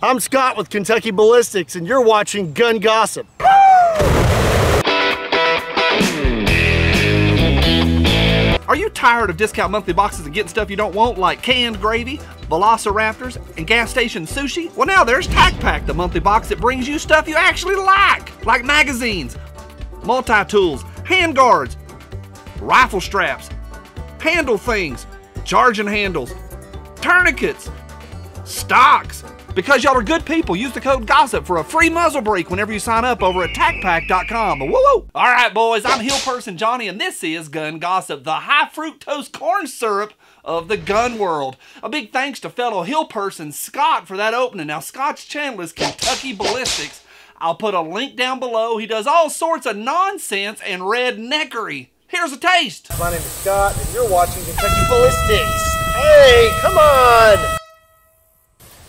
I'm Scott with Kentucky Ballistics, and you're watching Gun Gossip. Are you tired of discount monthly boxes and getting stuff you don't want like canned gravy, Velociraptors, and gas station sushi? Well now there's Tac Pack, the monthly box that brings you stuff you actually like, like magazines, multi-tools, hand guards, rifle straps, handle things, charging handles, tourniquets, stocks. Because y'all are good people, use the code GOSSIP for a free muzzle brake whenever you sign up over at TacPack.com. Woo woo! All right, boys, I'm Hill Person Johnny, and this is Gun Gossip, the high fructose corn syrup of the gun world. A big thanks to fellow Hill Person Scott for that opening. Now, Scott's channel is Kentucky Ballistics. I'll put a link down below. He does all sorts of nonsense and redneckery. Here's a taste. My name is Scott, and you're watching Kentucky Ballistics. Hey, come on!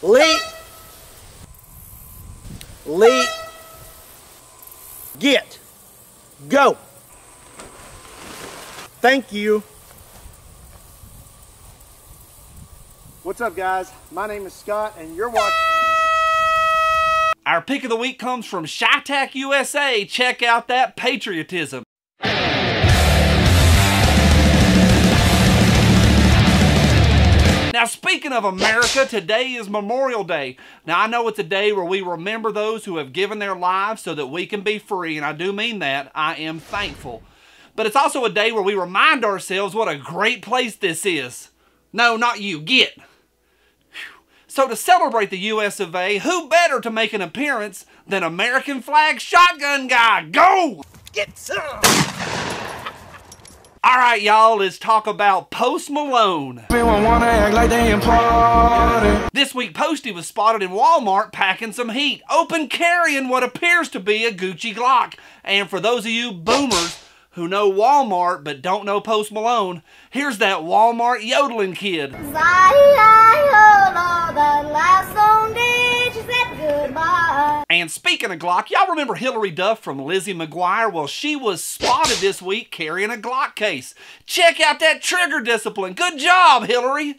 Late. Late. Get. Go. Thank you. What's up, guys? My name is Scott, and you're watching. Our pick of the week comes from Shytac USA. Check out that patriotism. Now, speaking of America, today is Memorial Day. Now, I know it's a day where we remember those who have given their lives so that we can be free, and I do mean that. I am thankful. But it's also a day where we remind ourselves what a great place this is. No, not you. Get. So to celebrate the US of A, who better to make an appearance than American flag shotgun guy? Go! Get some! All right, y'all, let's talk about Post Malone. Like this week, Posty was spotted in Walmart packing some heat, open carrying what appears to be a Gucci Glock. And for those of you boomers who know Walmart but don't know Post Malone, here's that Walmart yodeling kid. And speaking of Glock, y'all remember Hilary Duff from Lizzie McGuire? Well, she was spotted this week carrying a Glock case. Check out that trigger discipline. Good job, Hilary.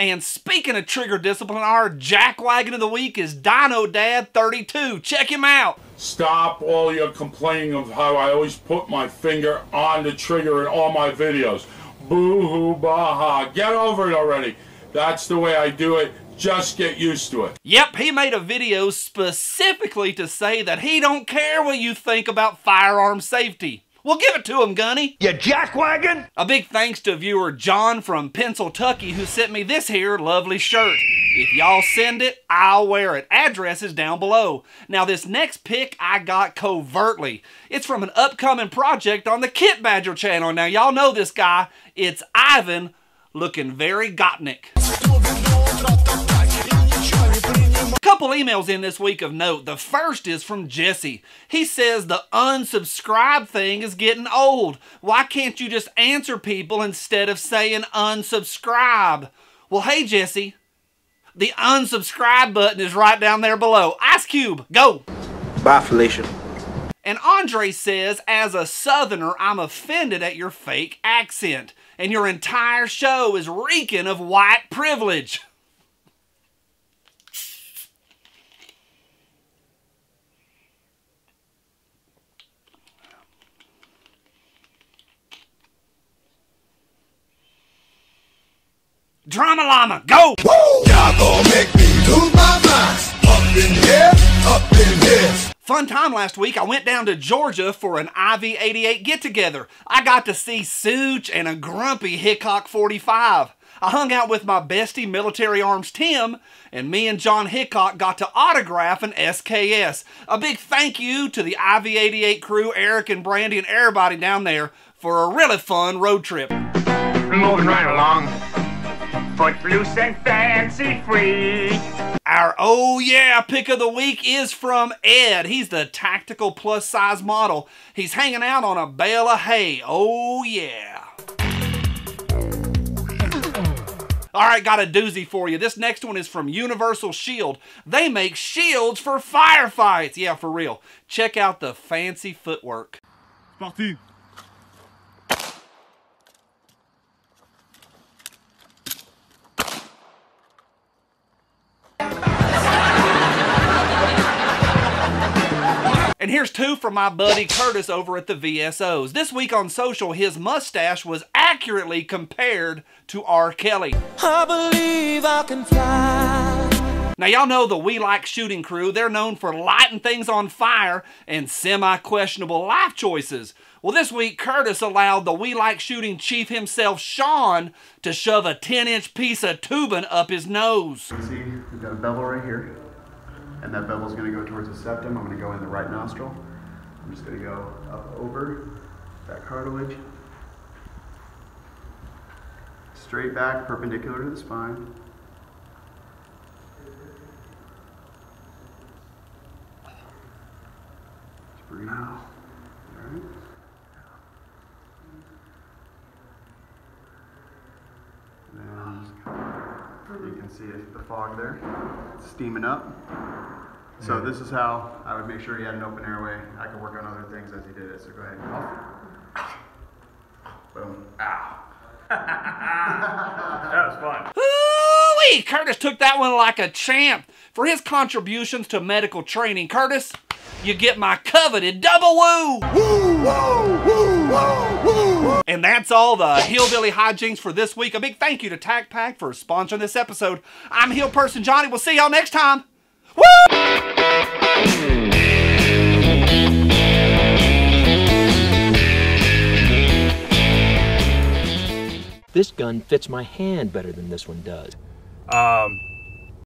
And speaking of trigger discipline, our jackwagon of the week is Dino Dad 32. Check him out. Stop all your complaining of how I always put my finger on the trigger in all my videos. Boo hoo baha. Get over it already. That's the way I do it. Just get used to it. Yep, he made a video specifically to say that he don't care what you think about firearm safety. Well, give it to him, Gunny. You jackwagon! A big thanks to viewer John from Pennsylvania who sent me this here lovely shirt. If y'all send it, I'll wear it. Address is down below. Now, this next pick I got covertly. It's from an upcoming project on the Kit Badger channel. Now, y'all know this guy. It's Ivan looking very Gopnik couple emails in this week of note. The first is from Jesse. He says the unsubscribe thing is getting old. Why can't you just answer people instead of saying unsubscribe? Well, hey, Jesse, the unsubscribe button is right down there below. Ice Cube, go. Bye, Felicia. And Andre says, as a Southerner, I'm offended at your fake accent, and your entire show is reeking of white privilege. Drama Llama, go! Y'all gonna make me lose my mind. Up in here, up in here. Fun time last week. I went down to Georgia for an IV-88 get-together. I got to see Sootch and a grumpy Hickok 45. I hung out with my bestie Military Arms Tim, and me and John Hickok got to autograph an SKS. A big thank you to the IV-88 crew, Eric and Brandy and everybody down there for a really fun road trip. Moving right along. Footloose and fancy free. Our oh yeah pick of the week is from Ed. He's the tactical plus size model. He's hanging out on a bale of hay. Oh yeah. All right, got a doozy for you. This next one is from Universal Shield. They make shields for firefights. Yeah, for real. Check out the fancy footwork. Parti. And here's two from my buddy Curtis over at the VSOs. This week on social, his mustache was accurately compared to R. Kelly. I believe I can fly. Now, y'all know the We Like Shooting crew. They're known for lighting things on fire and semi questionable life choices. Well, this week, Curtis allowed the We Like Shooting chief himself, Sean, to shove a 10 inch piece of tubing up his nose. See, we've got a bevel right here, and that bevel is going to go towards the septum. I'm going to go in the right nostril. I'm just going to go up over that cartilage, straight back, perpendicular to the spine. Just breathe. All right. And you can see the fog there, it's steaming up. So this is how I would make sure he had an open airway. I could work on other things as he did it. So go ahead and. Boom. Ow. That was fun. Ooh-wee! Curtis took that one like a champ. For his contributions to medical training, Curtis, you get my coveted double woo! Woo woo! And that's all the hillbilly hijinks for this week. A big thank you to Tac Pack for sponsoring this episode. I'm Hill Person Johnny. We'll see y'all next time. This gun fits my hand better than this one does. Um,